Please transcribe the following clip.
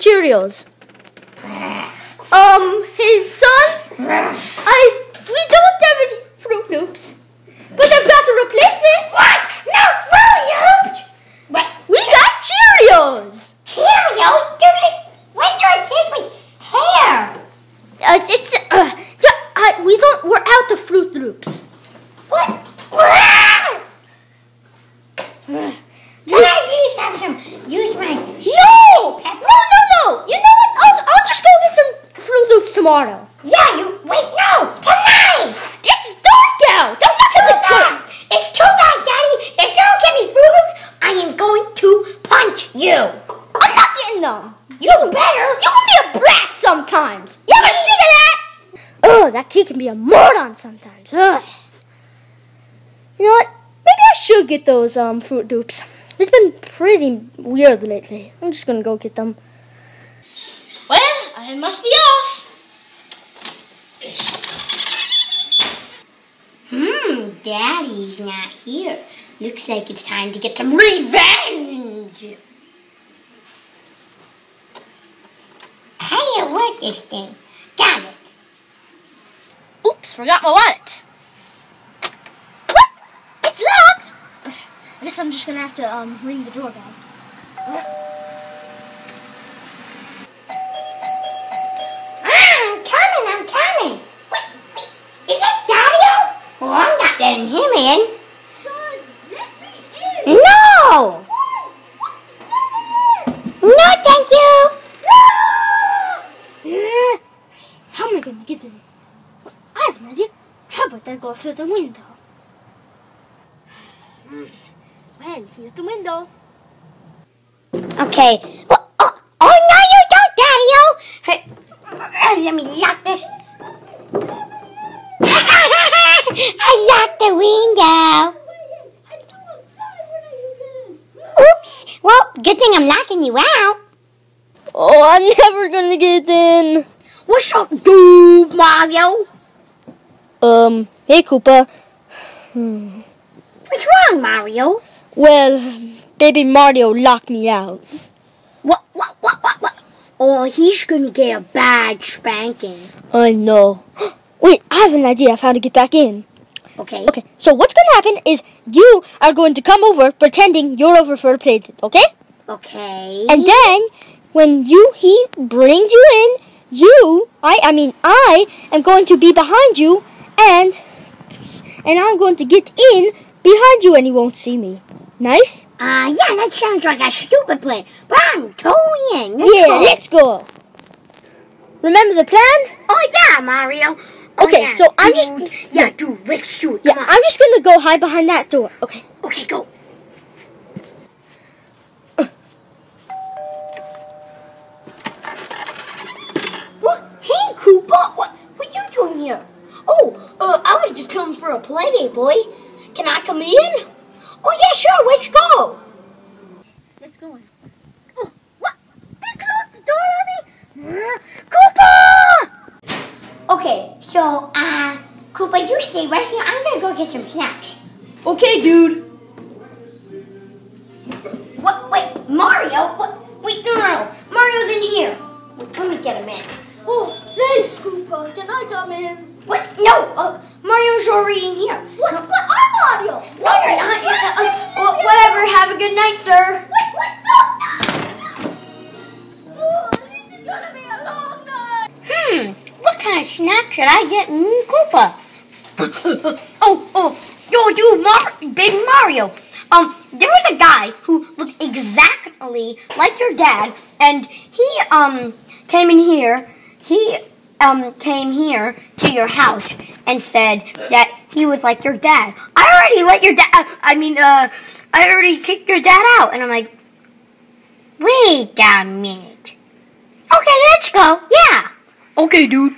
Cheerios. Um, his son, I we don't have any Froot Loops, but I've got a replacement. What? No Froot Loops? What? We got Cheerios. Cheerios? Dude, like, when's there a kid hair? Uh, it's uh, yeah, I, we don't. We're out of Froot Loops. What? Wow! Can I please have some? Use my No, no, no, no. You know what? I'll, I'll just go get some Froot Loops tomorrow. Yeah, you wait. No, tonight. It's dark out. I'm not Too gonna go. It's too bad, Daddy. If you don't get me Froot Loops, I am going to punch you. I'm not getting them. You better. You can be a brat sometimes. You ever think of that? Oh, that kid can be a moron sometimes. Ugh. You know what? Maybe I should get those um Fruit dupes. It's been pretty weird lately. I'm just gonna go get them. Well, I must be off. Hmm, Daddy's not here. Looks like it's time to get some revenge. You work this thing? Got it. Oops, forgot my wallet. What? It's locked. I guess I'm just gonna have to um ring the doorbell. No! No, thank you. Uh, How am I gonna get in? I have an idea. How about I go through the window? Well, here's the window. Okay. Well, oh, oh, no, you don't, Daddy-o. Hey, let me lock this. I locked the window. Oops. Well, good thing I'm locking you out. Oh, I'm never gonna get in. What's up, dude, Mario? Um, hey Koopa. What's wrong, Mario? Well, baby Mario locked me out. What, what, what, what, what? Oh, he's gonna get a bad spanking. I know. Wait, I have an idea of how to get back in. Okay. Okay, so what's gonna happen is you are going to come over pretending you're over for a play date, okay? Okay. And then when you he brings you in, you I I mean I am going to be behind you and and I'm going to get in behind you and you won't see me. Nice? Uh, yeah, that sounds like a stupid plan, but I'm totally in. Let's yeah, go. let's go. Remember the plan? Oh, yeah, Mario. Oh, Okay, yeah, so I'm just- Yeah, dude, shoot. Yeah, on. I'm just gonna go hide behind that door. Okay. Okay, go. What? Hey, Koopa, what, what are you doing here? Oh, uh, I was just coming for a play date, boy. Can I come in? Oh, yeah, sure, let's go. Let's go in. Oh, what? They closed the door on me? Koopa! Okay, so, uh, Koopa, you stay right here. I'm gonna go get some snacks. Okay, dude. Snack should I get mm, Koopa? oh, oh, yo, dude, Mar- Big Mario. Um, there was a guy who looked exactly like your dad, and he um came in here. He um came here to your house and said that he was like your dad. I already let your dad. I mean, uh, I already kicked your dad out, and I'm like, wait a minute. Okay, let's go. Yeah. Okay, dude.